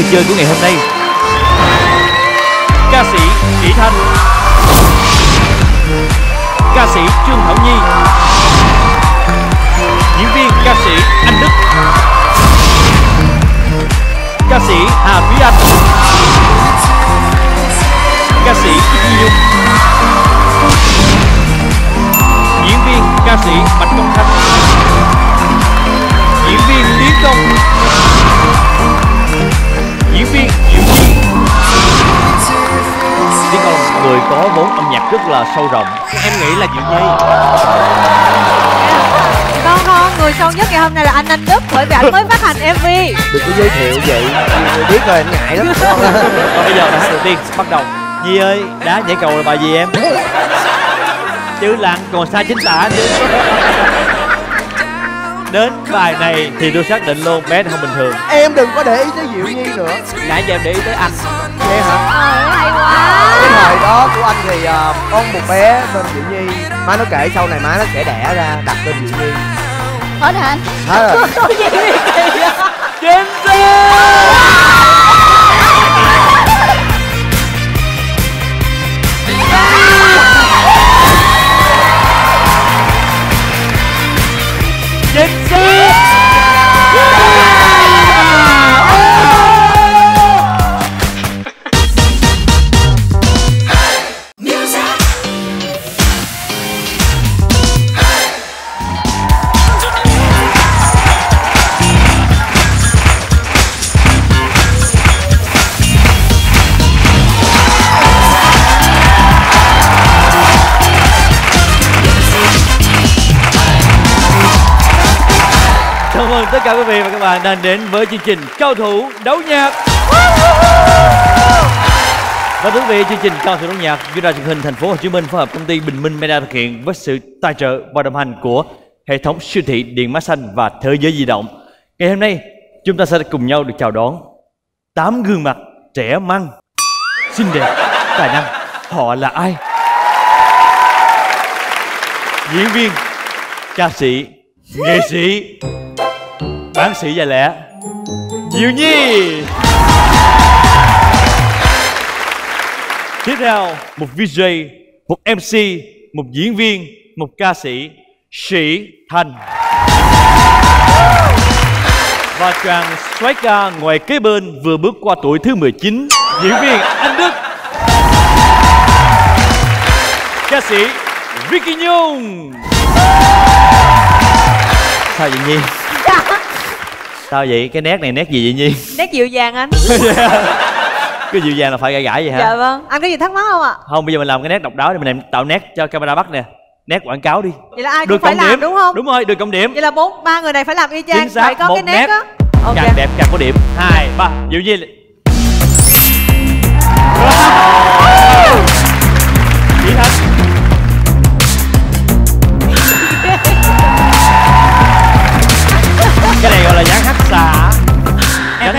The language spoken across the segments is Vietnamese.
người chơi của ngày hôm nay. Rất là sâu rộng. Em nghĩ là diệu nhi. Con không, người sâu nhất ngày hôm nay là anh Anh Đức Bởi vì anh mới phát hành MV đừng có giới thiệu vậy nhiều người biết rồi anh ngại lắm. Và bây giờ là hát đầu tiên bắt đầu. Nhi ơi, đá nhảy cầu là bài gì em? Chữ lặng còn xa chính tả chứ Đến bài này thì tôi xác định luôn bé này không bình thường. Em đừng có để ý tới diệu nhi nữa. Nãy giờ em để ý tới anh nghe hả? Trời hay cái quá thời đó của anh thì à, có một bé tên diệu nhi. Má nó kể sau này má nó sẽ đẻ ra đặt tên diệu nhi. Hết hả anh? hết rồi. Có gì kỳ vậy? Chính Chính xác tất cả quý vị và các bạn đang đến với chương trình Cao thủ đấu nhạc Và thưa quý vị, chương trình Cao thủ đấu nhạc do đài truyền hình thành phố Hồ Chí Minh phối hợp công ty Bình Minh Media thực hiện với sự tài trợ và đồng hành của hệ thống siêu thị điện máy xanh và thế giới di động. Ngày hôm nay, chúng ta sẽ cùng nhau được chào đón tám gương mặt trẻ măng, xinh đẹp, tài năng. Họ là ai? Diễn viên, ca sĩ, nghệ sĩ, bán sĩ già lẻ. Diệu Nhi. Tiếp theo, một VJ Một MC Một diễn viên, Một ca sĩ Sĩ Thành. Và chàng xoáy ca ngoài kế bên vừa bước qua tuổi thứ 19 Diễn viên Anh Đức. Ca sĩ Vicky Nhung. Sao vậy Nhi? Sao vậy? Cái nét này nét gì vậy Nhi? Nét dịu dàng anh Cái dịu dàng là phải gãi gãi vậy hả? Dạ vâng Anh có gì thắc mắc không ạ? Không, bây giờ mình làm cái nét độc đáo để mình làm tạo nét cho camera bắt nè Nét quảng cáo đi Vậy là ai Được cũng phải cộng làm điểm đúng không? Đúng rồi, được cộng điểm Vậy là bốn ba người này phải làm y chang Chính xác, Phải có một cái nét nét. á Ok Càng đẹp càng có điểm hai ba Diệu Nhi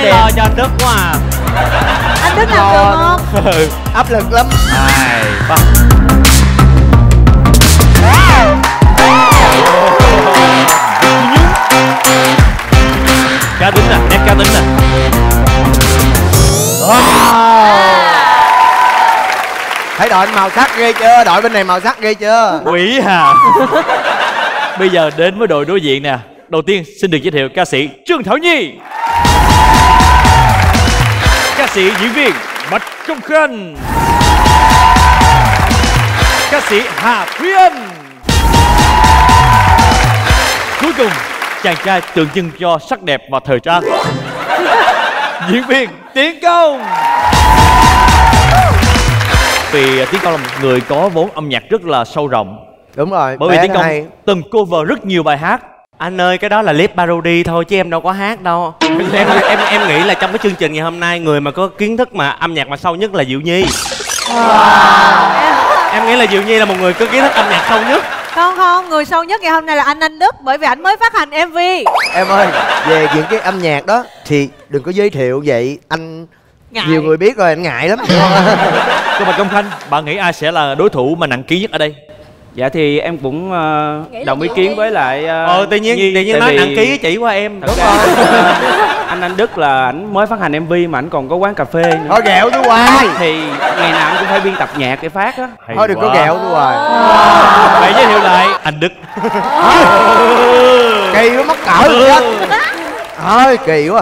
em đen. lo cho anh đức quá à. Anh Đức làm được không? Ừ. áp lực lắm. Hai ba cá tính nè nét cá tính nè. Thấy đội anh màu sắc ghê chưa? Đội bên này màu sắc ghê chưa? Quỷ hà. Bây giờ đến với đội đối diện nè. Đầu tiên xin được giới thiệu ca sĩ trương thảo nhi sĩ diễn viên bạch công khanh. Ca sĩ hà thúy anh. Cuối cùng chàng trai tượng trưng cho sắc đẹp và thời trang. Diễn viên tiến công. Vì tiến công là một người có vốn âm nhạc rất là sâu rộng. Đúng rồi bởi vì tiến công hay. từng cover rất nhiều bài hát anh ơi cái đó là clip parody thôi chứ em đâu có hát đâu. Em em em nghĩ là trong cái chương trình ngày hôm nay người mà có kiến thức mà âm nhạc mà sâu nhất là diệu nhi. Em nghĩ là diệu nhi là một người có kiến thức âm nhạc sâu nhất. Không không, người sâu nhất ngày hôm nay là anh Anh Đức Bởi vì anh mới phát hành MV em ơi về những cái âm nhạc đó thì đừng có giới thiệu vậy. Anh Ngại. nhiều người biết rồi anh ngại lắm. Cô bạch công khanh bạn nghĩ ai sẽ là đối thủ mà nặng ký nhất ở đây Dạ thì em cũng ờ, là đồng ý kiến với lại ờ, ờ tự nhiên Nhi, tự nhiên nói vì nặng ký chỉ qua em ra, ờ, anh anh Đức là ảnh mới phát hành MV mà ảnh còn có quán cà phê nữa. thôi ghẹo tôi hoài. Thì ngày nào anh cũng phải biên tập nhạc để phát á. Thôi đừng có quá. ghẹo tôi hoài. Vậy giới thiệu lại anh Đức. Kỳ nó mắc cỡ rồi chết thôi kỳ quá.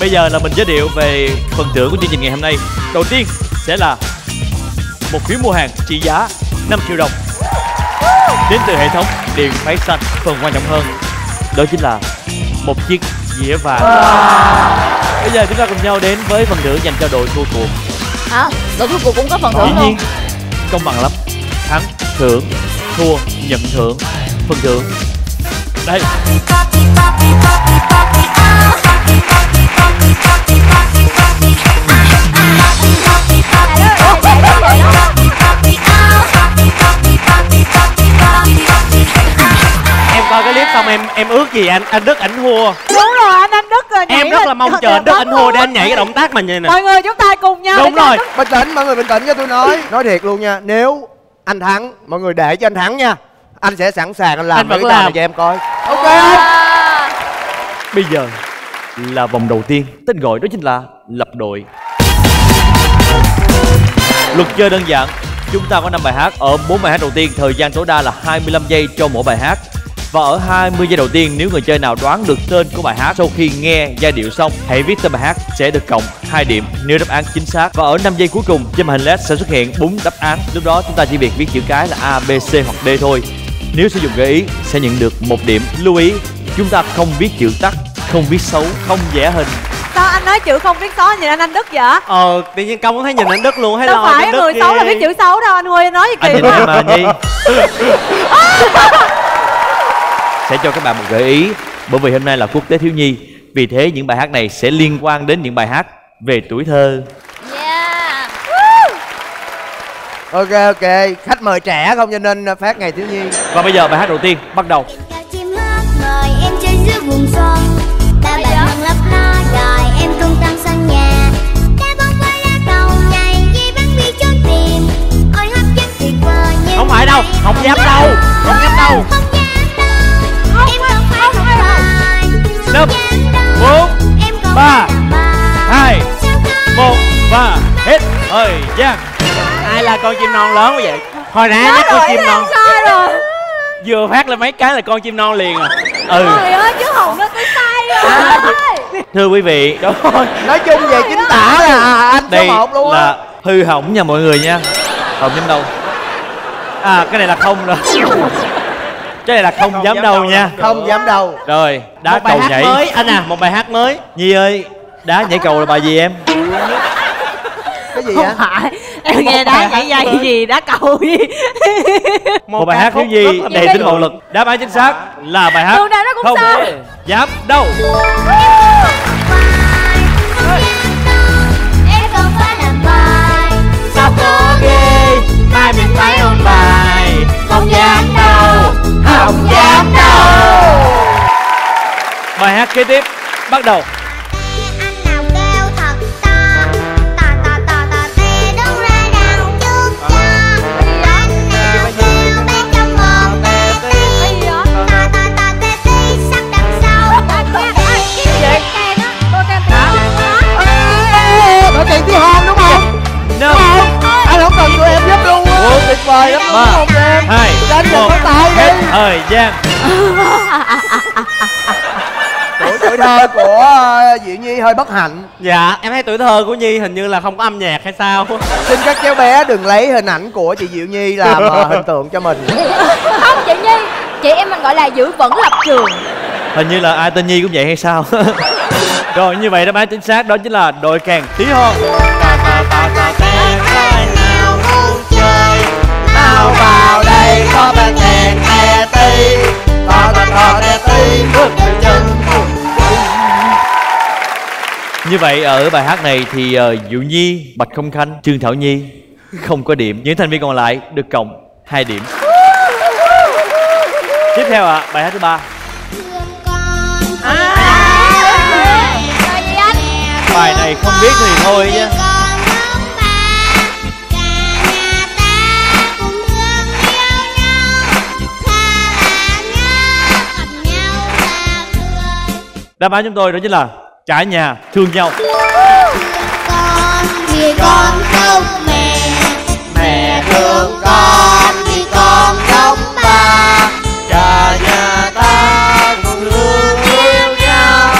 Bây giờ là mình giới thiệu về phần thưởng của chương trình ngày hôm nay. Đầu tiên sẽ là một phiếu mua hàng trị giá 5 triệu đồng Đến từ hệ thống điện máy xanh Phần quan trọng hơn Đó chính là một chiếc dĩa vàng Bây giờ chúng ta cùng nhau đến với phần thưởng dành cho đội thua cuộc hả đội cuối cùng cũng có phần Dĩ thưởng luôn nhiên công bằng lắm Thắng thưởng Thua nhận thưởng Phần thưởng Đây gì anh? Anh đức ảnh thua đúng rồi anh anh đức rồi em rất là mong chờ anh đức ảnh thua để anh nhảy cái động tác mà như nè. Mọi người chúng ta cùng nhau đúng rồi. Đức- bình tĩnh mọi người bình tĩnh cho tôi nói. Nói thiệt luôn nha nếu anh thắng mọi người để cho anh thắng nha. Anh sẽ sẵn sàng anh làm Anh cái trò làm. này cho em coi. Ok. Bây giờ là vòng đầu tiên Tên gọi đó chính là lập đội. Luật chơi đơn giản Chúng ta có 5 bài hát. Ở 4 bài hát đầu tiên Thời gian tối đa là 25 giây cho mỗi bài hát Và ở 20 giây đầu tiên Nếu người chơi nào đoán được tên của bài hát Sau khi nghe giai điệu xong Hãy viết tên bài hát Sẽ được cộng 2 điểm Nếu đáp án chính xác. Và ở 5 giây cuối cùng Trên màn hình LED sẽ xuất hiện 4 đáp án. Lúc đó chúng ta chỉ việc viết chữ cái là A, B, C hoặc D thôi. Nếu sử dụng gợi ý Sẽ nhận được một điểm. Lưu ý Chúng ta không viết chữ tắt Không viết xấu Không vẽ hình. Sao anh nói chữ không viết xấu nhìn anh anh đức vậy? Ờ tự nhiên công thấy nhìn anh đức luôn thấy đâu lo phải người xấu là viết chữ xấu đâu anh ơi nói gì Anh kỳ nhìn em mà Nhi Sẽ cho các bạn một gợi ý Bởi vì hôm nay là quốc tế thiếu nhi. Vì thế những bài hát này sẽ liên quan đến những bài hát về tuổi thơ. Yeah. Ok ok. Khách mời trẻ không cho nên phát ngày thiếu nhi. Và bây giờ bài hát đầu tiên bắt đầu. Chào chim hát mời em chơi giữa vùng non lớn quá vậy. Hồi nãy nhắc con chim non. sai rồi? Vừa phát lên mấy cái là con chim non liền à. Ừ. Trời ơi chứ hồng nó tôi sai rồi. Thưa quý vị đúng rồi nói chung về chính tả là anh số Đây một luôn á. là hư hỏng nha mọi người nha. Không dám đâu. À cái này là không rồi. Cái này là không, dám, đâu nha. không dám đâu. Rồi đá một bài cầu hát nhảy. mới anh à. Một bài hát mới. Nhi ơi Đá nhảy cầu là bài gì em gì không vậy? phải. Em nghe đá nhảy dây gì đá cầu gì? Một, bài ca hát thiếu là đầy tính bạo lực. Đáp án chính xác là bài hát Đường nào nó cũng không sai. dám đâu Em không phải làm bài. Sao có ghê? Mai mình phải ôn bài. Không dám đâu không dám đâu bài hát kế tiếp bắt đầu ba, hai đánh một. tay hết đi thời gian. Tuổi tuổi thơ của ờ, diệu nhi hơi bất hạnh. Dạ em thấy tuổi thơ của nhi hình như là không có âm nhạc hay sao? Xin các cháu bé đừng lấy hình ảnh của chị diệu nhi làm ờ, hình tượng cho mình. Không chị nhi chị em mình gọi là giữ vững lập trường. Hình như là ai tên nhi cũng vậy hay sao? Rồi như vậy đáp án chính xác đó chính là đội kèn tí hon nào vào đây có bên đèn e ti to to to e ti bước chân chân. Như vậy ở bài hát này thì uh, Diệu Nhi Bạch Không Khanh Trương Thảo Nhi không có điểm. Những thành viên còn lại được cộng 2 điểm. Tiếp theo ạ bài hát thứ ba. Bài này không biết thì thôi nhé đáp án chúng tôi đó chính là cả nhà thương nhau. Con vì con không mẹ mẹ thương con vì con giống ba. Cả nhà ta cùng thương yêu nhau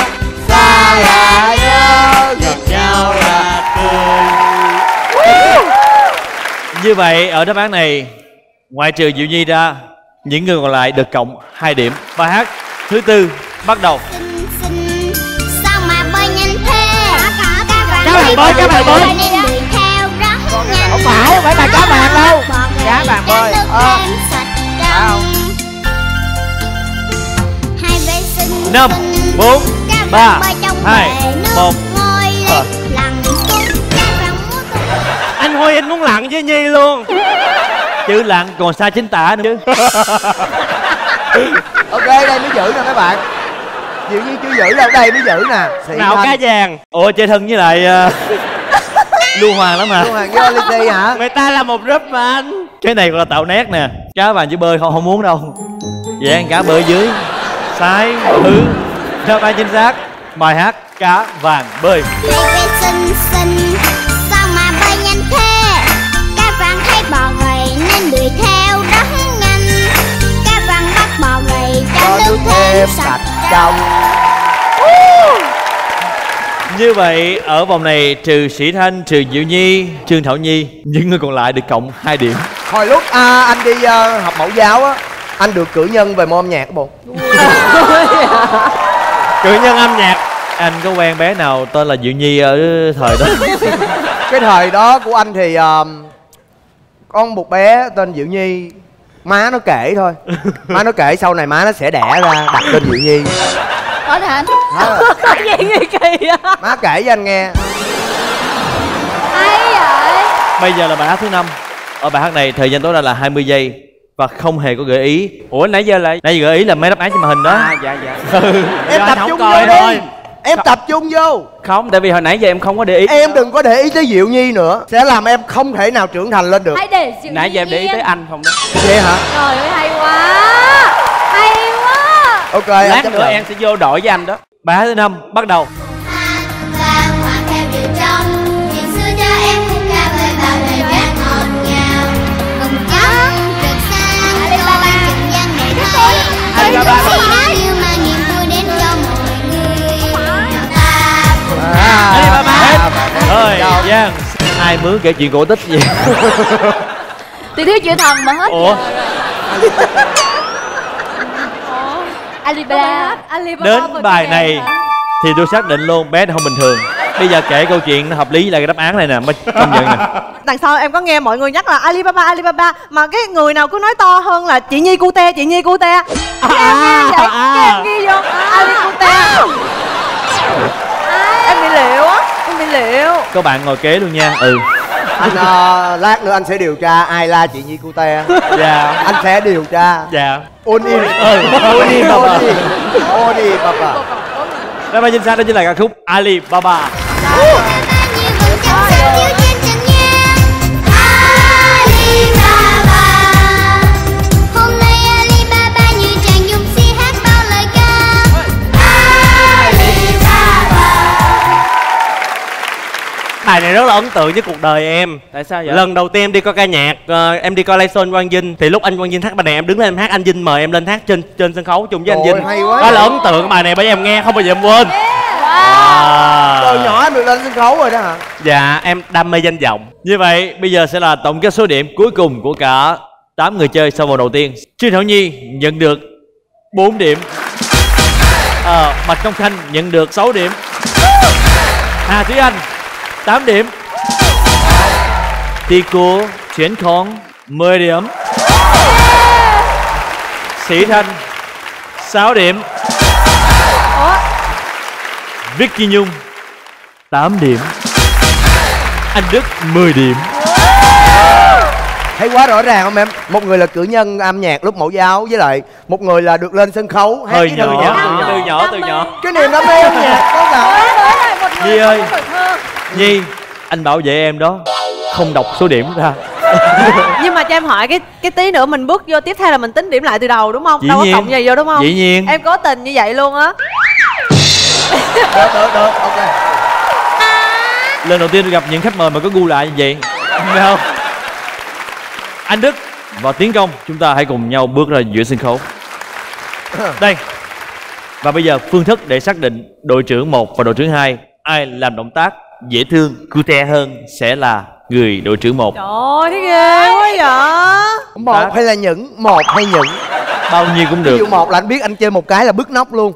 xa là nhớ gặp nhau là cười. Như vậy ở đáp án này ngoại trừ diệu nhi ra những người còn lại được cộng 2 điểm. Bài hát thứ tư bắt đầu bạn bơi, các bạn bơi. Không phải, không phải bài cá vàng đâu. Cá vàng bơi. Ờ. năm bốn Các ba bạn hai một. ngồi lên Ờ. lặn các bạn anh huy anh muốn lặn với nhi luôn. Chữ lặng còn xa chính tả nữa chứ. Ok đây mới giữ nè mấy bạn Diệu Nhi chưa giữ đâu đây mới giữ nè. Sĩ nào cá vàng. Ủa chơi thân với lại uh, lưu hoàng lắm hả? Lưu Hoàng với Olivia hả? Người ta là một group mà anh. Cái này gọi là tạo nét nè. Cá vàng chỉ bơi không không muốn đâu. Vậy ăn cá bơi dưới. Sai hư đáp án chính xác? Bài hát cá vàng bơi. Xinh xinh sao mà bơi nhanh thế? Các bạn thấy bò gầy nên đuổi theo rất nhanh các bạn bắt bò gầy cho nước thêm sạch trong như vậy ở vòng này trừ sĩ thanh trừ diệu nhi trương thảo nhi những người còn lại được cộng 2 điểm. Hồi lúc à, anh đi ờ, học mẫu giáo á Anh được cử nhân về môn âm nhạc bộ. Cử nhân âm nhạc. Anh có quen bé nào tên là diệu nhi ở thời đó? Cái thời đó của anh thì ờ, Có một bé tên Diệu Nhi Má nó kể thôi. Má nó kể sau này má nó sẽ đẻ ra đặt tên Diệu Nhi. Có thể anh. Có gì nghi kỳ á Má kể với anh nghe. Hay vậy. Bây giờ là bài hát thứ năm. Ở bài hát này thời gian tối đa là 20 giây và không hề có gợi ý. Ủa nãy giờ lại nãy giờ gợi ý là mấy đáp án trên màn hình đó. À dạ dạ. Em Giờ tập trung coi thôi. Em tập trung vô. Không tại vì hồi nãy giờ em không có để ý Em đừng có để ý tới Diệu Nhi nữa. Sẽ làm em không thể nào trưởng thành lên được. Hãy để Diệu nãy Nhi giờ em để ý tới anh không đó. Vậy hả? Trời ơi hay quá. Hay quá. Ok lát nữa em sẽ vô đội với anh đó. Bài hát thứ năm bắt đầu. Và À, Alibaba. Rồi thời gian ai mướn kể chuyện cổ tích gì Tôi thiếu chữ thần mà hết ủa? Alibaba. Alibaba đến bài này thì tôi xác định luôn bé nó không bình thường. Bây giờ kể câu chuyện nó hợp lý là cái đáp án này nè mới công nhận nè. Đằng sau em có nghe mọi người nhắc là Alibaba Alibaba mà cái người nào cứ nói to hơn là chị Nhi Cute chị Nhi Cute. Cái em nghe vậy cái em ghi vô. Ali Cute em bị liệu á? Em bị liệu? Có bạn ngồi kế luôn nha. Ừ. Anh ờ, lát nữa anh sẽ điều tra ai la chị Nhi Cute. Dạ. Anh sẽ điều tra. Dạ. Oni. Ừ, Oni Oni. Oni Papa đáp án chính xác đó chính là ca khúc Alibaba như bài này rất là ấn tượng với cuộc đời em. Tại sao vậy? Lần đầu tiên em đi coi ca nhạc ờ, em đi coi live show anh Quang Vinh thì lúc anh Quang Vinh hát bài này em đứng lên em hát anh Vinh mời em lên hát trên trên sân khấu chung với anh Trời Vinh. hay quá. Đó là ấn tượng bài này bởi vì em nghe không bao giờ em quên. Từ à. nhỏ em được lên sân khấu rồi đó hả? Dạ em đam mê danh vọng. Như vậy bây giờ sẽ là tổng kết số điểm cuối cùng của cả 8 người chơi sau vòng đầu tiên. Trương Thảo Nhi nhận được 4 điểm. Ờ, Bạch Công Khanh nhận được 6 điểm. Hà Thúy Anh 8 điểm. Tico Chuyển Khong 10 điểm. Sĩ Thanh 6 điểm. Vicky Nhung 8 điểm. Anh Đức 10 điểm. Thấy quá rõ ràng không em? Một người là cử nhân âm nhạc lúc mẫu giáo Với lại một người là được lên sân khấu. Hát Hơi với thư nhỏ, từ nhỏ, từ nhỏ. Cái niềm đam mê âm nhạc có cả Nhi ơi Nhi Anh bảo vệ em đó Không đọc số điểm ra. Nhưng mà cho em hỏi cái cái tí nữa mình bước vô tiếp theo là mình tính điểm lại từ đầu đúng không? Dĩ đâu có nhiên. cộng gì vô đúng không? Dĩ nhiên. Em cố tình như vậy luôn á. Được được được ok. Lần đầu tiên tôi gặp những khách mời mà có gu lại như vậy. Phải không? Anh đức và tiến công chúng ta hãy cùng nhau bước ra giữa sân khấu. Đây. Và bây giờ phương thức để xác định đội trưởng 1 và đội trưởng 2 ai làm động tác dễ thương cute hơn sẽ là người đội trưởng 1 Trời ơi, thấy ghê quá vậy? Một hay là những một hay những bao nhiêu cũng ví được. dụ một là anh biết anh chơi một cái là bứt nóc luôn.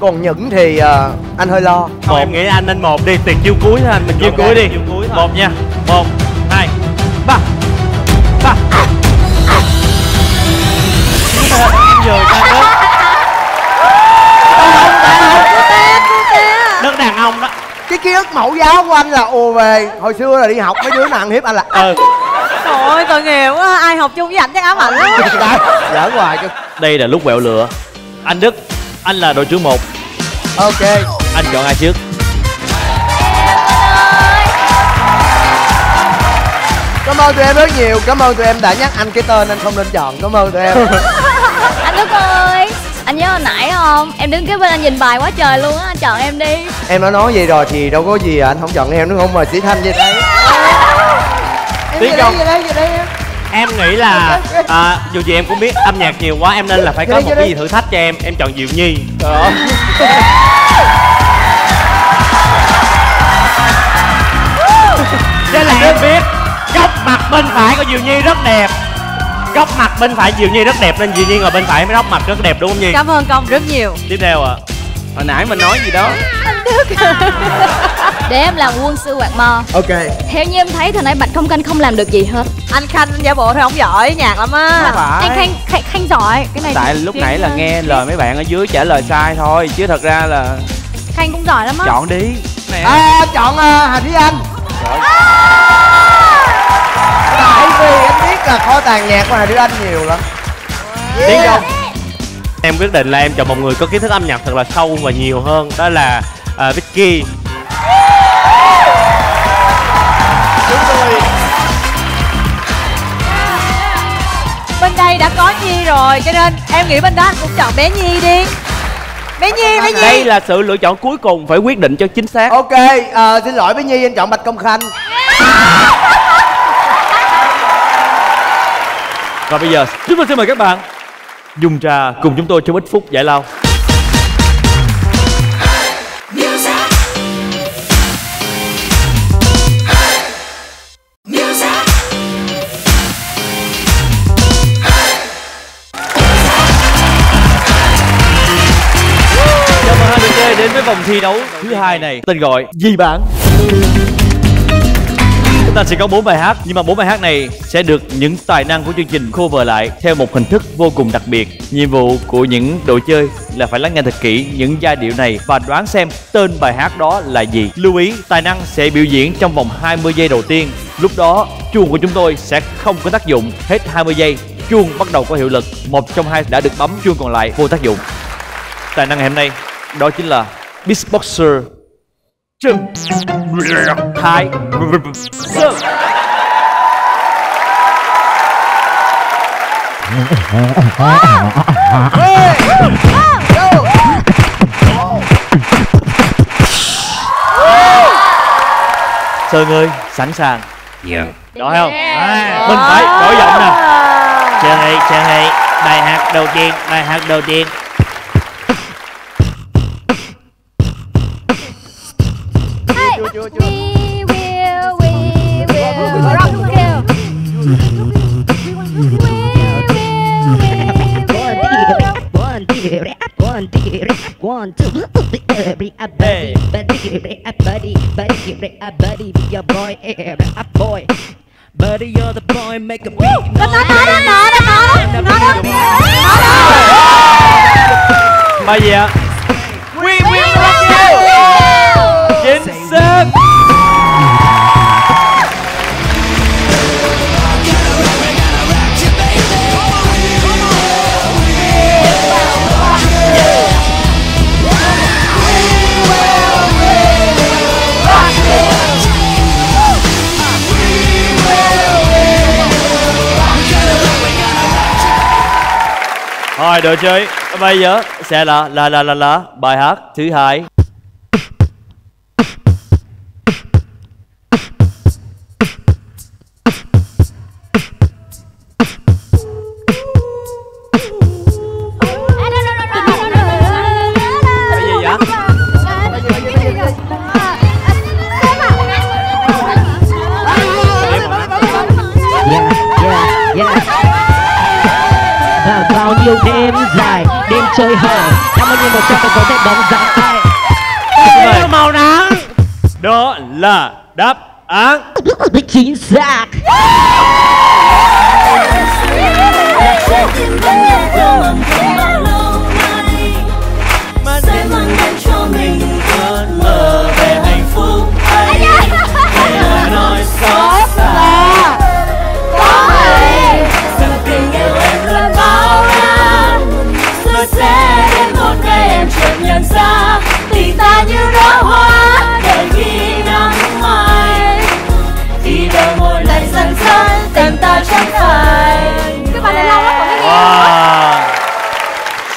Còn những thì ờ, anh hơi lo. Thôi em nghĩ anh nên một đi tiền chiêu cuối thôi anh. Mình chiêu cuối đi. chiêu cuối thôi. Một nha. Một ký ức mẫu giáo của anh là ồ về hồi xưa là đi học mấy đứa nào ăn hiếp anh là ừ. Trời ơi, tội nghiệp quá Ai học chung với ảnh chắc ám ảnh lắm. Giỡn hoài chứ. Đây là lúc quẹo lửa. Anh đức anh là đội trưởng 1 ok. Anh chọn ai trước? Cảm ơn tụi em rất nhiều cảm ơn tụi em đã nhắc anh cái tên anh không nên chọn. Cảm ơn tụi em. Anh Đức ơi Anh nhớ hồi nãy không? Em đứng kế bên anh nhìn bài quá trời luôn á Anh chọn em đi. Em đã nói vậy rồi thì đâu có gì à, anh không chọn em đúng không? Mời sĩ thanh về đây tiến công đây đây em. Nghĩ là à, dù gì em cũng biết âm nhạc nhiều quá em nên là phải có đây, một cái đây. gì thử thách cho em. Em chọn diệu nhi. Thế là em biết góc mặt bên phải của Diệu Nhi rất đẹp Góc mặt bên phải Diệu Nhi rất đẹp nên Diệu Nhi ngồi bên phải mới góc mặt rất đẹp đúng không Nhi? Cảm ơn công rất nhiều. Tiếp theo ạ. Hồi nãy mình nói gì đó? Để em làm quân sư quạt mo ok. Theo như em thấy thì nãy Bạch Không Canh không làm được gì hết. Anh Khanh giả bộ thôi không giỏi nhạc lắm á. Anh Khanh, Khanh, Khanh giỏi Cái này tại lúc nãy là hơn. nghe lời mấy bạn ở dưới trả lời sai thôi chứ thật ra là Khanh cũng giỏi lắm á. Chọn đi. Nè. À, chọn uh, hà thúy anh. Tại vì anh biết là kho tàng nhạc của hà anh nhiều lắm. Tiến công Em quyết định là em chọn một người có kiến thức âm nhạc thật là sâu và nhiều hơn Đó là uh, Vicky. Bên đây đã có Nhi rồi Cho nên em nghĩ bên đó anh cũng chọn bé Nhi đi. Bé Nhi, bé Nhi. Đây là sự lựa chọn cuối cùng phải quyết định cho chính xác. Ok ờ, xin lỗi với nhi anh chọn bạch công khanh và bây giờ chúng tôi xin mời các bạn dùng trà cùng chúng tôi trong ít phút giải lao. Chào mừng hai đội chơi đến với vòng thi đấu thứ hai này. Tên gọi gì bạn? Chúng ta sẽ có bốn bài hát nhưng mà bốn bài hát này sẽ được những tài năng của chương trình cover lại theo một hình thức vô cùng đặc biệt. Nhiệm vụ của những đội chơi là phải lắng nghe thật kỹ những giai điệu này và đoán xem tên bài hát đó là gì. Lưu ý, tài năng sẽ biểu diễn trong vòng 20 giây đầu tiên. Lúc đó, chuông của chúng tôi sẽ không có tác dụng. Hết 20 giây, chuông bắt đầu có hiệu lực. Một trong hai đã được bấm, chuông còn lại vô tác dụng. Tài năng ngày hôm nay đó chính là Beatboxer Trương Thái Sơn Sơn ơi, sẵn sàng. Dạ. Đó không? À, mình phải đổi giọng nè. Sơn ơi, Sơn ơi Bài hát đầu tiên, bài hát đầu tiên We will, we will rock you One, two, one, two, one, two. Every a buddy, buddy, a buddy, buddy, a buddy, be your boy, a boy. Buddy, you're the boy, make a big noise. Bài gì? Đội chơi. Bây giờ sẽ là là là là là bài hát thứ hai.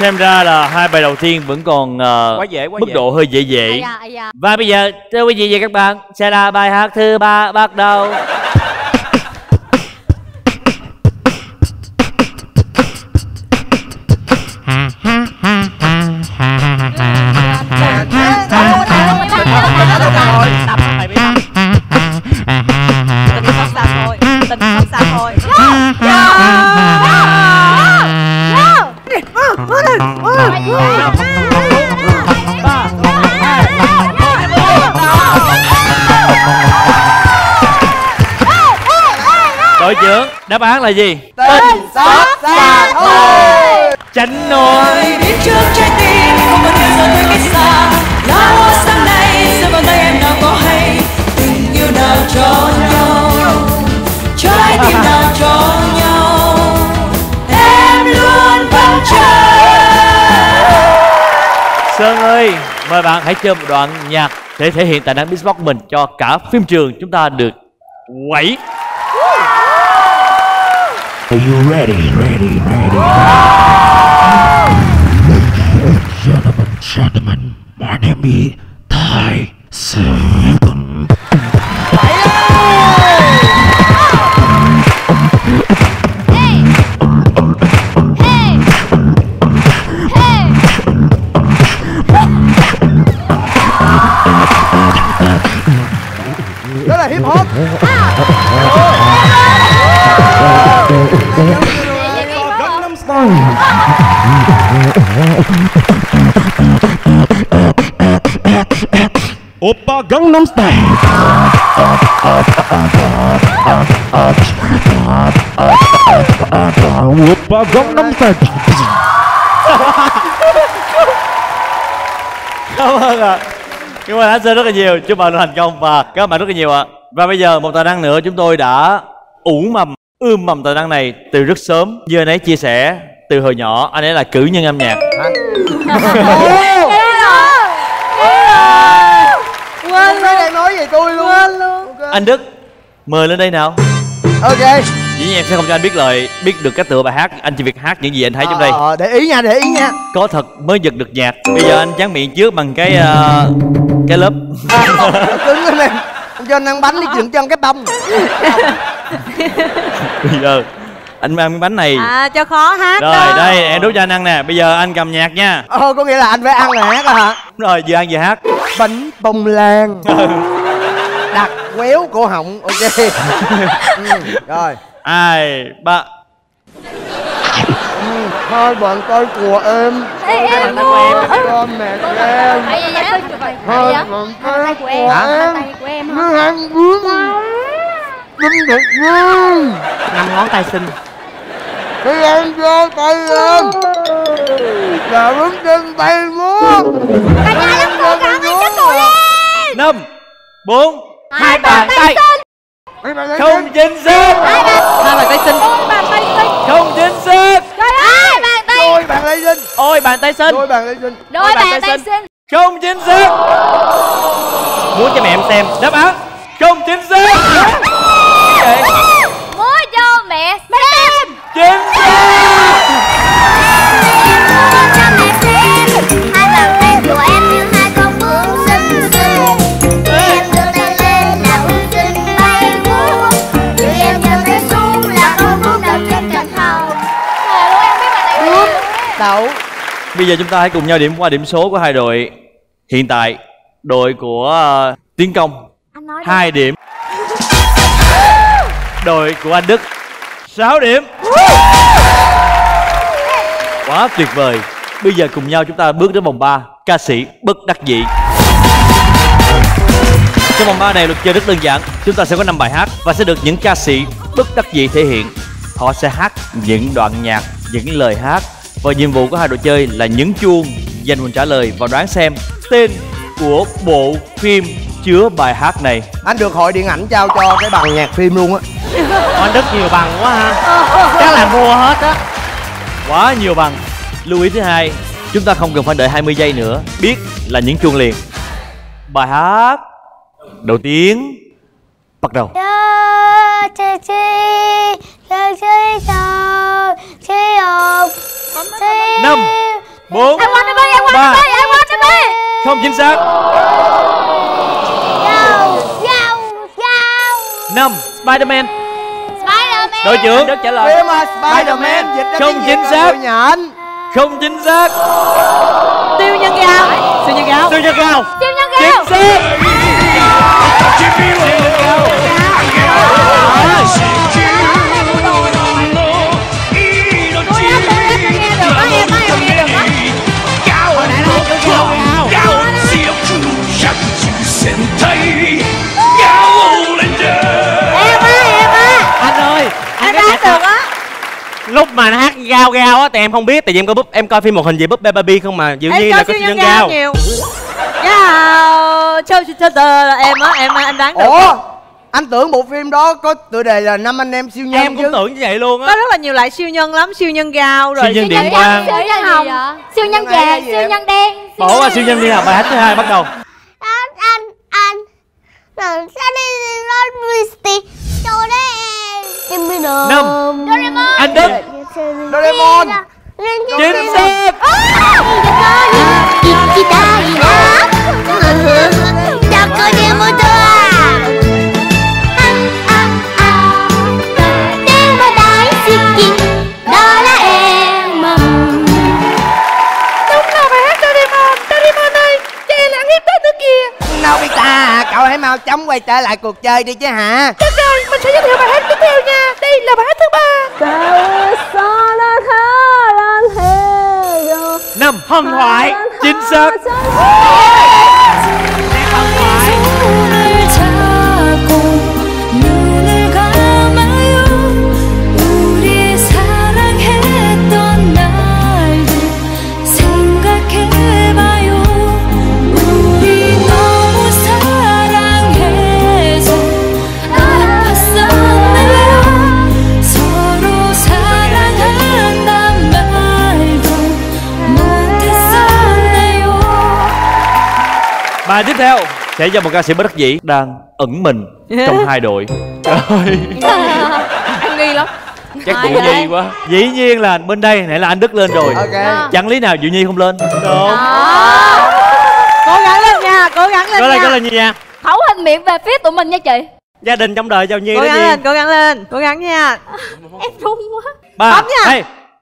Xem ra là hai bài đầu tiên vẫn còn ờ, Quá dễ, quá mức dễ. độ hơi dễ dễ. Ây da. Và bây giờ thưa quý vị và các bạn sẽ là bài hát thứ ba bắt đầu. Trưởng, đáp án là gì? tình xót xa thôi Tránh nổi. đi trước trái tim không bao giờ thấy cách xa lá hoa sáng nay sẽ vào tay em nào có hay tình yêu nào cho nhau trái tim nào cho nhau em luôn vẫn chờ Sơn ơi, mời bạn hãy chơi một đoạn nhạc để thể hiện tài năng beatbox mình cho cả phim trường chúng ta được quẩy. Are you ready? Ready, ready. Gentlemen, gentlemen, my name is Thai Seven. Oppa Gangnam Style. Oppa Gangnam Style. Cảm ơn ạ. Cảm ơn anh Sơn rất là nhiều. Chúc bạn thành công và các bạn rất là nhiều ạ. Và bây giờ một tài năng nữa chúng tôi đã ủ mầm, ươm mầm tài năng này từ rất sớm. Như anh ấy chia sẻ, từ hồi nhỏ anh ấy là cử nhân âm nhạc. quên luôn đang nói về tôi luôn quên luôn Anh Đức, mời lên đây nào. ok Dĩ nhiên em sẽ không cho anh biết lời, biết được cách tựa bài hát. Anh chỉ việc hát những gì anh thấy trong đây. Ờ, để ý nha để ý nha Có thật mới giật được nhạc. Bây giờ anh tráng miệng trước bằng cái ờ, cái lớp. cứng lên em cho anh ăn bánh đi dựng cho ăn cái bông Bây giờ anh ăn miếng bánh này. à cho khó hát Rồi đó. đây em đút cho anh ăn nè. Bây giờ anh cầm nhạc nha. ờ có nghĩa là anh phải ăn là hát đó hả? Đúng Rồi vừa ăn vừa hát. bánh bông lan. Đặt quéo cổ họng ok. Ừ, rồi. Hai, ba. ừ, hai bàn tay của em. Ê, hai mua. của em. Con mẹ của em. Hai bàn tay của em. em. Tay của em như hàng bướm vui năm ngón tay xinh Khi em giơ tay em Là bướm chân tay múa Cả nhà lắm cố gắng anh chắc cổ lên. Năm, bốn, Hai bàn tay Hai bàn tay không chính xác. hai bàn tay xinh bàn tay xinh Không chính xác. Trời ơi bàn tay. Đôi bàn tay xinh ôi bàn tay xinh Đôi bàn tay xinh Đôi bàn tay xinh Không chính xác. muốn cho mẹ em xem. Đáp án. Không chính xác. Múa cho mẹ xem Chính xác. cho mẹ xem hai bàn tay của em như hai con bướm xinh xinh khi em đưa tay lên là bướm xinh bay múa khi em giơ tay xuống là con bướm đậu trên cành hồng Bướm Đậu Bây giờ chúng ta hãy cùng nhau điểm qua điểm số của hai đội. Hiện tại đội của ờ, tiến công hai điểm. Đội của anh Đức 6 điểm. Quá tuyệt vời. Bây giờ cùng nhau chúng ta bước đến vòng 3 Ca sĩ bất đắc dĩ. Trong vòng 3 này, luật chơi rất đơn giản. Chúng ta sẽ có 5 bài hát Và sẽ được những ca sĩ bất đắc dĩ thể hiện. Họ sẽ hát những đoạn nhạc, Những lời hát Và nhiệm vụ của hai đội chơi là nhấn chuông, Dành phần trả lời và đoán xem Tên của bộ phim chứa bài hát này. Anh được hội điện ảnh trao cho cái bằng nhạc phim luôn á anh đức nhiều bằng quá ha. Chắc là mua hết á. Quá nhiều bằng. Lưu ý thứ hai Chúng ta không cần phải đợi 20 giây nữa. Biết là những chuông liền. Bài hát Đầu tiên Bắt đầu. Chi chi chi chi Năm Bốn I want to be, I want Ba. to be, I want to be Không chính xác. Năm Spider-Man Đội trưởng. Đức trả lời. Phim Spiderman. Không chính xác. Không chính xác. Tiêu nhân gạo. Tiêu nhân gạo. Siêu nhân cao Siêu nhân Chính gạo xác đã tôi lúc mà nó hát gao gao á thì em không biết tại vì em coi búp em coi phim một hình gì búp bê Barbie không mà dường như Em là có siêu nhân gao nhiều Châu châu tờ là em á Em anh đoán được ủa anh tưởng bộ phim đó có tựa đề là năm anh em siêu nhân em cũng chứ tưởng như vậy luôn Có á rất là nhiều loại siêu nhân lắm Siêu nhân gạo rồi Siêu nhân điện quang siêu nhân hồng Siêu nhân Siêu nhân vàng, siêu nhân đen Bỏ qua siêu nhân đi nào Bài hát thứ hai bắt đầu anh anh anh làm sao đi cho đấy em đi đâu Năm. Doraemon Anh Đức Doraemon Chính xác đó hãy mau chóng quay trở lại cuộc chơi đi chứ hả? Chắc rồi Mình sẽ giới thiệu bài hát tiếp theo nha. Đây là bài hát thứ ba. Năm hân thoại Chính xác. 손을 Và tiếp theo. Sẽ cho một ca sĩ bất đắc dĩ đang ẩn mình trong hai đội. Trời. Ơi Em nghi lắm. Chắc cũng Nhi quá. Dĩ nhiên là bên đây nãy là anh Đức lên rồi. Okay. Dạ. Chẳng lý nào Diệu Nhi không lên. Đúng. Cố gắng lên nha, cố gắng lên cố nha. Cố lên Nhi nha. Thấu hình miệng về phía tụi mình nha chị. Gia đình trong đời giàu Nhi cố đó Cố gắng lên, cố gắng lên, cố gắng nha. Em run quá. Ba, Bấm nha. Hey.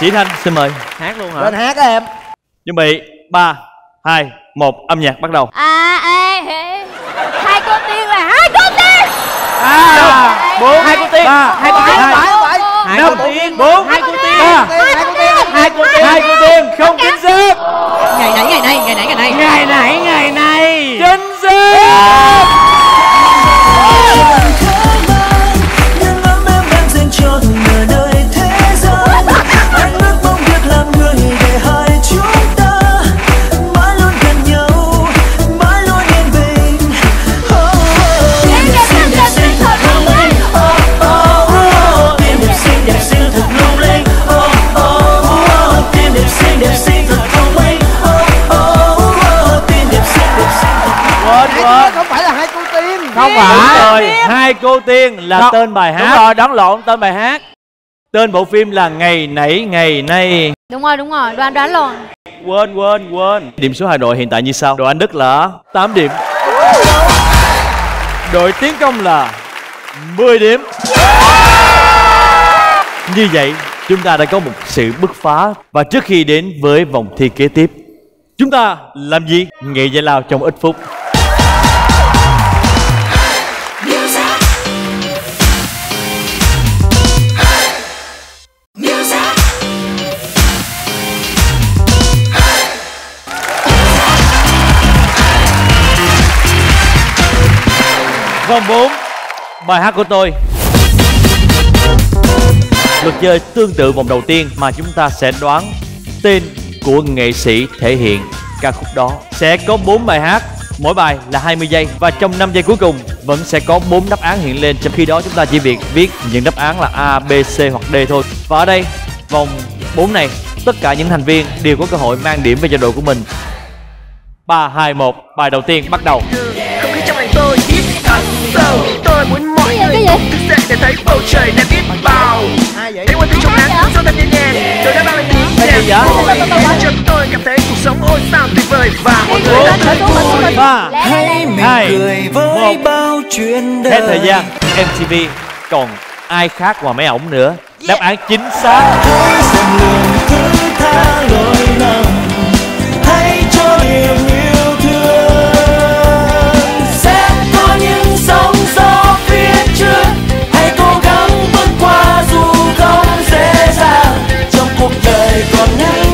Sĩ Thanh xin mời. Hát luôn hả? Lên hát á em. Chuẩn bị ba hai một Âm nhạc bắt đầu. À ê ê hai con tiên là hai con tiên À Bốn Hai con tiên Ba hai con tiên. phải phải hai con tiên Bốn hai con tiên Ba hai con tiên Hai con tiên Hai con tiên Không chính xác Ngày này ngày này ngày này ngày này ngày này ngày này Chính xác Đúng phải rồi Hai cô tiên là Đó, tên bài Đúng hát rồi đón lộn tên bài hát Tên bộ phim là Ngày nãy ngày nay. Đúng rồi, đúng rồi, đoán đoán luôn Quên quên quên. Điểm số hai đội hiện tại như sau. Đội Anh Đức là 8 điểm. Đội Tiến Công là 10 điểm. Như vậy, chúng ta đã có một sự bứt phá và trước khi đến với vòng thi kế tiếp, chúng ta làm gì? Nghệ giải lao trong ít phút. Vòng 4 Bài hát của tôi. Luật chơi tương tự vòng đầu tiên mà chúng ta sẽ đoán tên của nghệ sĩ thể hiện ca khúc đó. Sẽ có 4 bài hát Mỗi bài là 20 giây Và trong 5 giây cuối cùng vẫn sẽ có 4 đáp án hiện lên. Trong khi đó chúng ta chỉ việc viết những đáp án là A, B, C hoặc D thôi. Và ở đây vòng 4 này Tất cả những thành viên đều có cơ hội mang điểm về cho đội của mình. 3, 2, 1 Bài đầu tiên bắt đầu. Vời và mọi người đã thấy vui ba hai một. bao chuyện đời hết thời gian MTV còn ai khác ngoài mấy ổng nữa? Đáp án chính xác. Hãy dần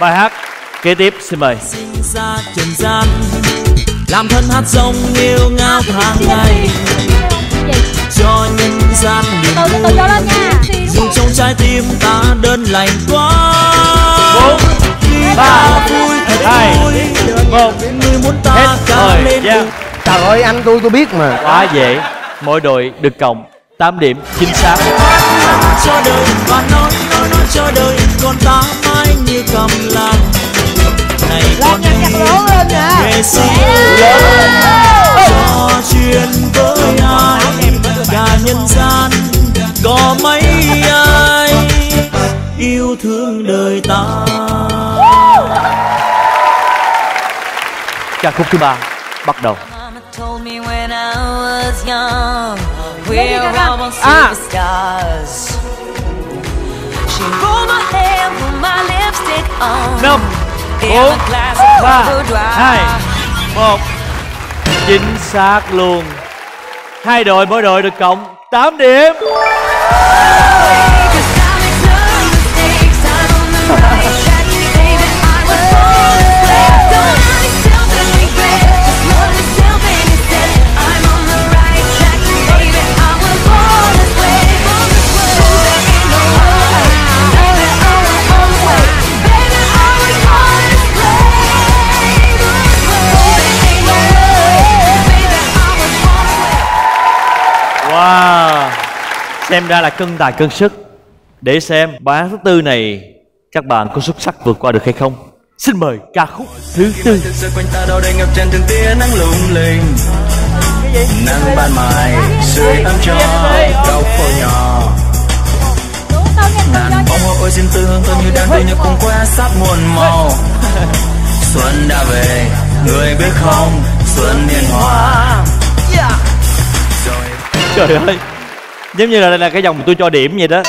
bài hát kế tiếp xin mời. Sinh ra trần gian làm thân hát rong yêu ngao tháng ngày. Cho nhân gian niềm nha. Dù trong trái tim ta đơn lành quá. Bốn ba, vui hai, vui. một. Người muốn ta hết gian cùng Trời ơi anh tôi tôi biết mà. Quá dễ. Mỗi đội được cộng 8 điểm chính xác. Cho đời và nói nói cho đời còn ta mãi như cầm làng này con nghệ sĩ lớn trò chuyện với ai cả nhân gian có mấy ai yêu thương đời ta. Ca khúc thứ ba bắt đầu. Mama She rolled my hair, put my lipstick on. năm in bốn a glass of ba overdrive. hai một chính xác luôn hai đội mỗi đội được cộng 8 điểm xem ra là cân tài cân sức. Để xem bài hát thứ tư này các bạn có xuất sắc vượt qua được hay không. Xin mời ca khúc thứ tư. nắng ban mai sưởi ấm cho góc phố nhỏ. Ngàn bông hoa ôi xin tư hương thơm như đang tươi như cùng que sắp muôn màu. Xuân đã về người biết không? Xuân niên hoa trời ơi giống như là đây là cái dòng tôi cho điểm vậy đó.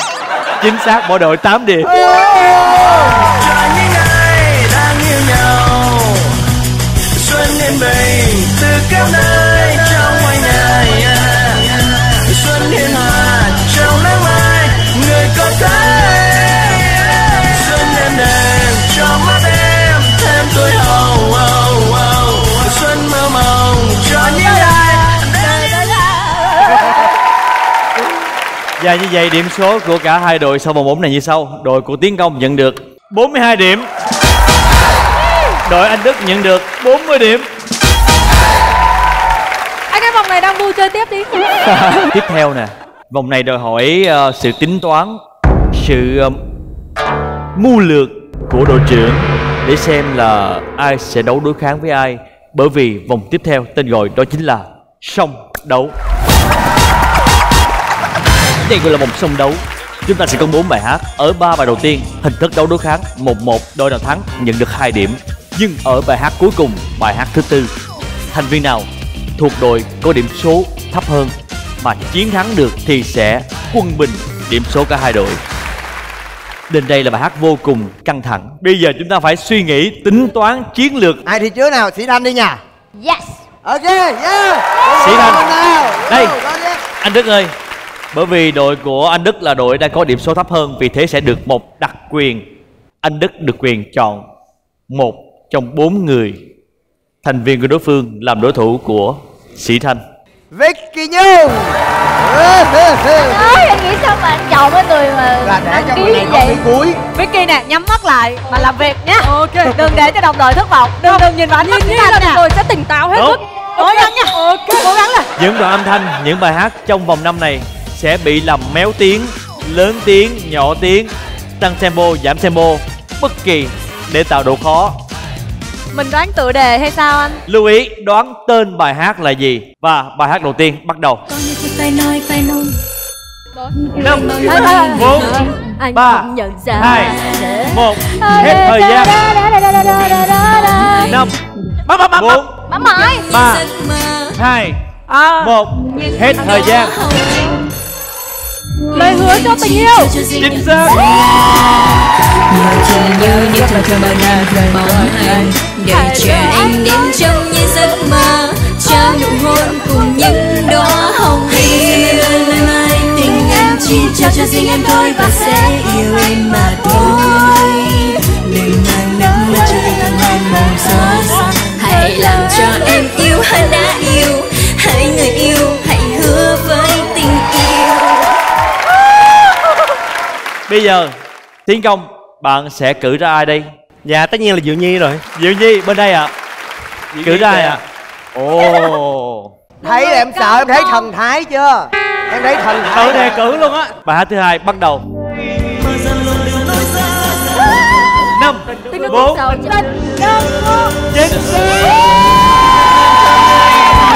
Chính xác, mỗi đội 8 điểm. Và như vậy điểm số của cả hai đội sau vòng 4 này như sau. Đội của Tiến Công nhận được 42 điểm. Đội Anh Đức nhận được 40 điểm. Anh cái vòng này đang vui chơi tiếp đi. Tiếp theo nè Vòng này đòi hỏi ờ, sự tính toán Sự ờ, mưu lược của đội trưởng Để xem là ai sẽ đấu đối kháng với ai. Bởi vì vòng tiếp theo tên gọi đó chính là song đấu. Đây gọi là vòng song đấu. Chúng ta sẽ công bố bài hát ở ba bài đầu tiên, hình thức đấu đối kháng một một đôi nào thắng nhận được 2 điểm. Nhưng ở bài hát cuối cùng, bài hát thứ tư, thành viên nào thuộc đội có điểm số thấp hơn mà chiến thắng được thì sẽ quân bình điểm số cả hai đội. Đến đây là bài hát vô cùng căng thẳng. Bây giờ chúng ta phải suy nghĩ, tính toán chiến lược. ai thì trước nào sĩ thanh đi nha Yes ok yeah Sĩ Thanh. nào Đây. Anh Đức ơi, bởi vì đội của anh Đức là đội đang có điểm số thấp hơn, vì thế sẽ được một đặc quyền. Anh Đức được quyền chọn một trong bốn người thành viên của đối phương làm đối thủ của Sĩ Thanh. Vicky Nhung! Ơi, anh nghĩ sao mà anh chọn cái người mà là để cho người này như không bị cuối. Vicky nè nhắm mắt lại mà làm việc nhé ok đừng để cho đồng đội thất vọng. đừng đừng nhìn vào ánh mắt của anh nè. rồi sẽ tỉnh táo hết Đúng. mức. cố gắng nha. Ok. Cố gắng lên Những đoạn âm thanh, những bài hát trong vòng năm này sẽ bị làm méo tiếng, lớn tiếng, nhỏ tiếng, tăng tempo, giảm tempo, bất kỳ để tạo độ khó. mình đoán tựa đề hay sao anh Lưu ý đoán tên bài hát là gì và bài hát đầu tiên bắt đầu. Năm, bốn, ba, hai, một, hết thời gian. Năm, bốn, Bấm ba, hai, một, hết thời gian. Lời hứa cho tình yêu Chính xác. Như những trò chơi bao nhà đời mong hành Để chờ anh đến trong những giấc mơ Trao nụ hôn cùng những đóa hồng mai tình em chỉ trao cho riêng em thôi Và sẽ yêu em mà thôi Đừng mang nắng mắt cho anh thân em mong gió Hãy làm cho em yêu hơn đã yêu Hãy người Bây giờ Tiến công bạn sẽ cử ra ai đây? Dạ tất nhiên là Diệu Nhi rồi Diệu Nhi bên đây ạ. Cử ra ai ạ? Ồ. thấy là em sợ em thấy thần thái chưa em thấy thần thái Tự đề cử luôn á. Bài hát thứ hai bắt đầu. Năm, bốn, chín.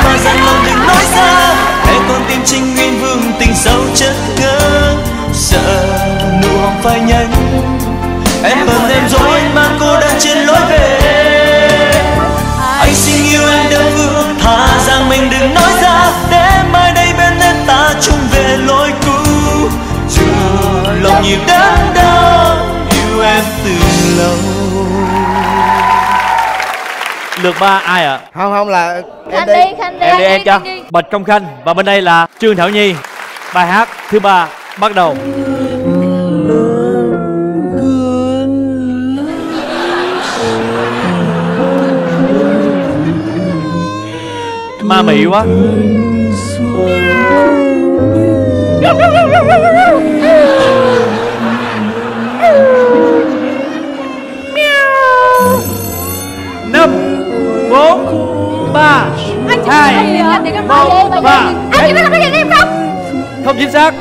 mà dặn lòng đừng nói ra hãy con tim trinh nguyên vương tình sâu chất ngỡ sợ phai nhanh em bận em rồi anh mang cô đơn trên lối về anh xin yêu em đơn phương thà rằng mình đừng nói ra để mai đây bên em ta chung về lối cũ dù lòng nhịp đớn đau yêu em từ lâu Lượt ba ai ạ? không không là em Khanh đi đi Khanh đi Em đi em cho. Bạch Công Khanh và bên đây là Trương Thảo Nhi. Bài hát thứ ba bắt đầu. Ma mị quá. Năm, bốn, ba, hai, một, ba. Anh chỉ biết không nói gì em không Không chính xác.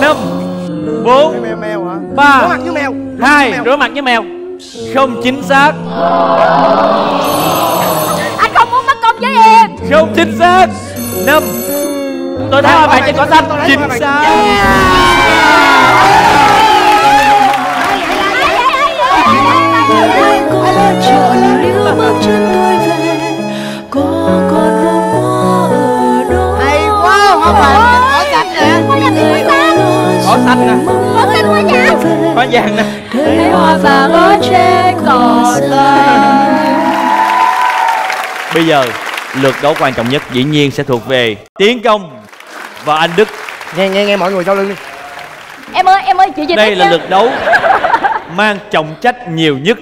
Năm, bốn, ba, có mặt với mèo hai, rửa mặt với mèo. Không chính xác. Không chính xác. Năm. Tôi thấy hoa vàng trên cỏ xanh. Chính xác. hoa ở đó hay quá hoa vàng cỏ xanh nè Cỏ xanh nè. Có xanh quá nhỉ Hoa vàng nè. thấy hoa vàng ở trên cỏ xanh Bây giờ lượt đấu quan trọng nhất dĩ nhiên sẽ thuộc về Tiến Công và anh Đức. nghe nghe nghe mọi người sau lưng đi Em ơi em ơi chị gì Đây là lượt đấu mang trọng trách nhiều nhất.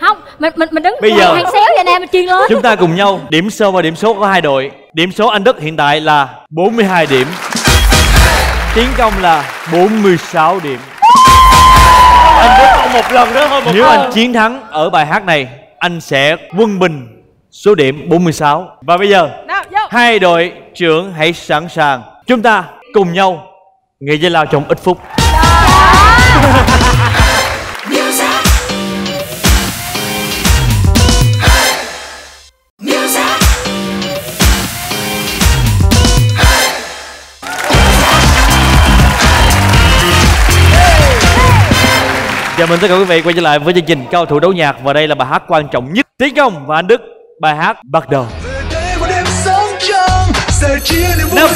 Không mình mình mình đứng Bây giờ- hàng xéo vậy nè mình truyền lên Chúng ta cùng nhau điểm số và điểm số của hai đội. Điểm số anh Đức hiện tại là 42 điểm. Tiến Công là 46 điểm. Anh Đức còn một lần nữa thôi một Nếu câu. anh chiến thắng ở bài hát này, anh sẽ quân bình số điểm 46 Và bây giờ hai đội trưởng hãy sẵn sàng. Chúng ta cùng nhau nghỉ giải lao trong ít phút. Chào mừng tất cả quý vị quay trở lại với chương trình Cao thủ đấu nhạc. Và đây là bài hát quan trọng nhất. Tiến Công và Anh Đức bài hát bắt đầu. Năm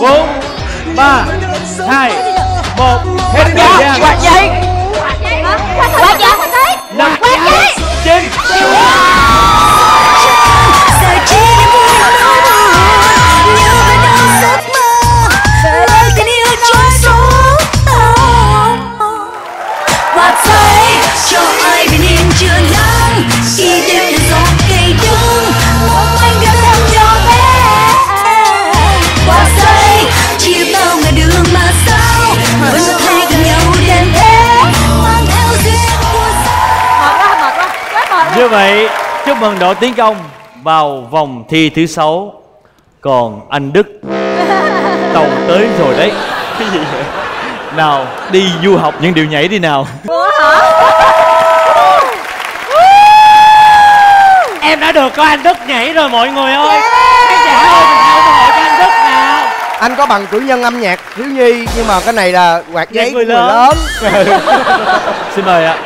bốn ba hai một hết thời gian quạt giấy quạt giấy năm quạt giấy chín giờ chỉ để Như vậy chúc mừng đội Tiến công vào vòng thi thứ sáu. Còn anh Đức Tàu tới rồi đấy. Cái gì vậy? Nào đi du học những điều nhảy đi nào. Ủa hả? Em đã được coi anh Đức nhảy rồi mọi người ơi. Khán giả ơi mình ủng hộ cho anh Đức nào anh có bằng cử nhân âm nhạc thiếu nhi nhưng mà cái này là quạt giấy người của người lớn. lớn. Xin mời ạ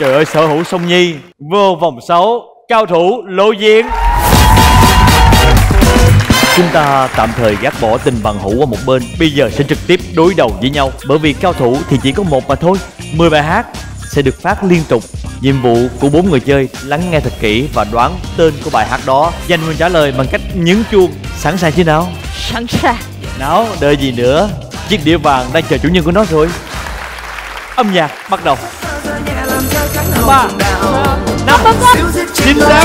Trời ơi sở hữu sông Nhi. Vô vòng 6 Cao thủ lộ diện Chúng ta tạm thời gác bỏ tình bằng hữu qua một bên. Bây giờ sẽ trực tiếp đối đầu với nhau. Bởi vì cao thủ thì chỉ có một mà thôi. 10 bài hát sẽ được phát liên tục. Nhiệm vụ của bốn người chơi lắng nghe thật kỹ và đoán tên của bài hát đó. Dành người trả lời bằng cách nhấn chuông. Sẵn sàng chưa nào? sẵn sàng. Nào, đợi gì nữa? Chiếc đĩa vàng đang chờ chủ nhân của nó rồi. Âm nhạc bắt đầu ba năm chín xác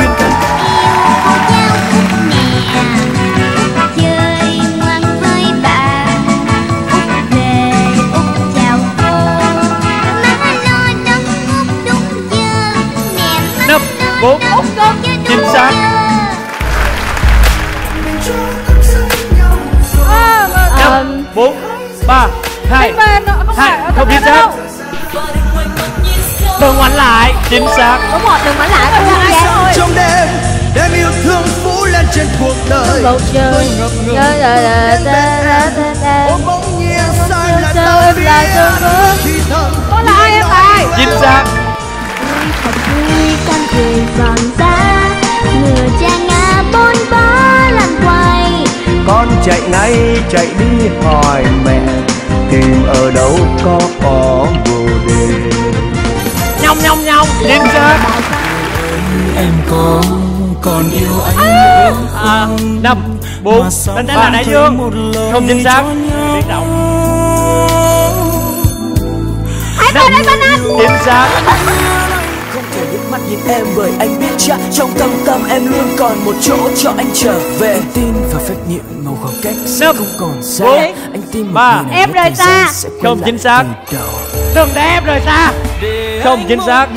chơi ngoan với bạn út về út chào cô má lo đóng út đúng giờ mẹ mắt năm bốn chính xác năm bốn ba hai. hai không chính xác Đừng ngoảnh lại chính xác. Đúng rồi đừng mãi lại con ra thôi. Trong đêm đem yêu thương phủ lên trên cuộc đời. Bầu trời. Trời trời trời trời ôm bóng nhẹ sai em lại tôi bước? thì thầm có là ai em tài chính xác. Thật vui con cười giòn ra. Ngựa cha ngà bốn bó làm quay. Con chạy ngay chạy đi hỏi mẹ tìm ở đâu có có bồ đề Nhông nhông nhông. Chính xác em có còn yêu anh à, năm bốn Tên tên là Đại Dương. không chính xác. Biết đâu hãy bên hãy bên anh? Chính xác. Không thể nước mắt nhìn em bởi anh biết chắc. Trong tâm tâm em luôn còn một chỗ cho anh trở về. Anh tin vào phép nhiệm màu khoảng cách sẽ Năm, không còn xa. Anh tin một ba, em rời quay Không chính xác. Đừng để em rời xa. Không chính xác.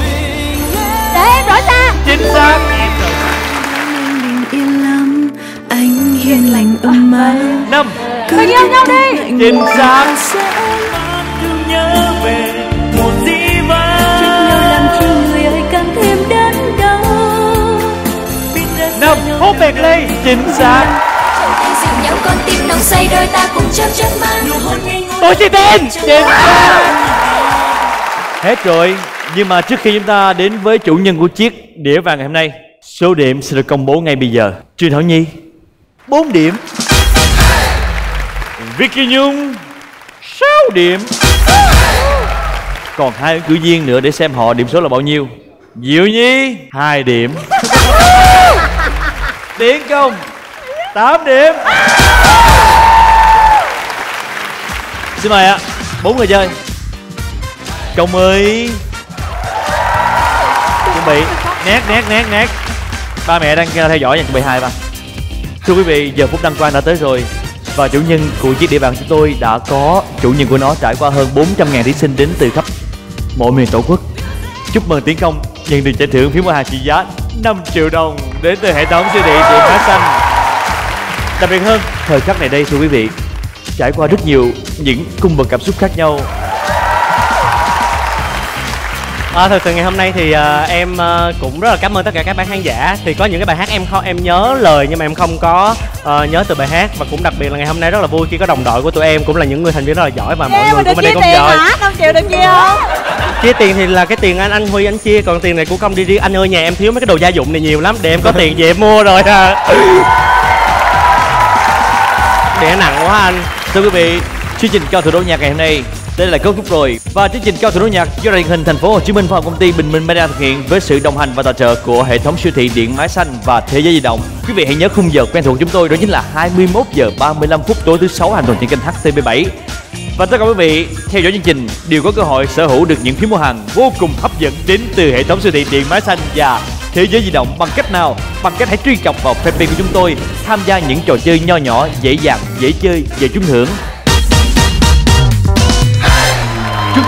Để em đổi xa. Chính xác. Anh hiền lành ấm áp năm mình yêu nhau đi chính xác. Nhớ về một dĩ vãng nhau làm chi người ơi càng thêm đớn đau. Năm. hút biệt ly. chính xác. Hãy dịu nhau con tim nồng say đôi ta cùng chớp chớp mang tôi chỉ tin. chính xác hết rồi. Nhưng mà trước khi chúng ta đến với chủ nhân của chiếc đĩa vàng ngày hôm nay, số điểm sẽ được công bố ngay bây giờ. Trương Thảo Nhi. 4 điểm. Vicky Nhung. 6 điểm. Còn hai ứng cử viên nữa để xem họ điểm số là bao nhiêu. Diệu Nhi 2 điểm. Tiến Công 8 điểm. Xin mời ạ. Bốn người chơi. Công ơi. Chuẩn bị. Nét nét nét nét. Ba mẹ đang theo dõi và chuẩn bị hai ba. Thưa quý vị giờ phút đăng quang đã tới rồi. Và chủ nhân của chiếc địa bàn chúng tôi đã có Chủ nhân của nó trải qua hơn 400.000 thí sinh đến từ khắp mọi miền tổ quốc. Chúc mừng Tiến Công nhận được giải thưởng phiếu mua hàng trị giá 5 triệu đồng đến từ hệ thống siêu thị Điện máy Xanh. Đặc biệt hơn, thời khắc này đây thưa quý vị Trải qua rất nhiều những cung bậc cảm xúc khác nhau. À, thực sự ngày hôm nay thì à, em à, cũng rất là cảm ơn tất cả các bạn khán giả. Thì có những cái bài hát em không em nhớ lời nhưng mà em không có à, nhớ từ bài hát. Và cũng đặc biệt là ngày hôm nay rất là vui khi có đồng đội của tụi em cũng là những người thành viên rất là giỏi và mọi Em người cũng ở đây cũng tiền giỏi? 5 triệu được chia không? chia tiền thì là cái tiền anh anh huy anh chia còn tiền này của công đi riêng anh ơi nhà em thiếu mấy cái đồ gia dụng này nhiều lắm. Để em có tiền về em mua rồi à. Để nặng quá anh. Thưa quý vị, chương trình cao thủ đấu nhạc ngày hôm nay đây là kết thúc rồi và chương trình cao thủ đấu nhạc do đài truyền hình thành phố Hồ Chí Minh và công ty Bình Minh Media thực hiện với sự đồng hành và tài trợ của hệ thống siêu thị điện máy xanh và thế giới di động. Quý vị hãy nhớ khung giờ quen thuộc của chúng tôi đó chính là 21 giờ 35 phút tối thứ sáu hàng tuần trên kênh HTV7. Và tất cả quý vị theo dõi chương trình đều có cơ hội sở hữu được những phiếu mua hàng vô cùng hấp dẫn đến từ hệ thống siêu thị điện máy xanh và thế giới di động bằng cách nào? Bằng cách hãy truy cập vào fanpage của chúng tôi, tham gia những trò chơi nho nhỏ, dễ dàng, dễ chơi, dễ trúng thưởng.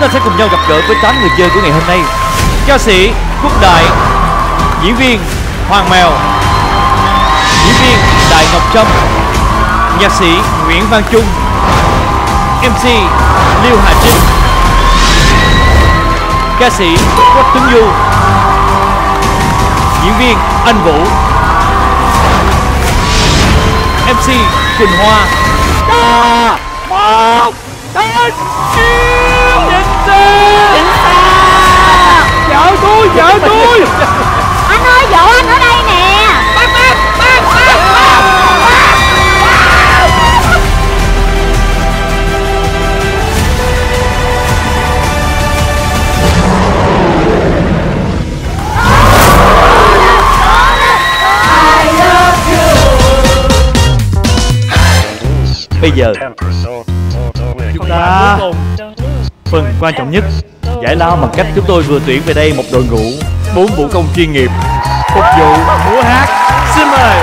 Chúng ta sẽ cùng nhau gặp gỡ với 8 người chơi của ngày hôm nay. Ca sĩ, Quốc Đại, Diễn viên Hoàng Mèo, Diễn viên Đại Ngọc Trâm, Nhạc sĩ Nguyễn Văn Trung MC Liêu Hà Trinh, Ca sĩ Quách Tuấn Du, Diễn viên Anh Vũ MC Quỳnh Hoa. Ba, một, Tên yêu chính xác vợ tôi vợ tôi Anh ơi vợ anh ở đây nè Bác bác bác bác bây giờ chúng ta phần quan trọng nhất. Giải lao bằng cách chúng tôi vừa tuyển về đây một đội ngũ, bốn vũ công chuyên nghiệp. Phục vụ múa hát xin mời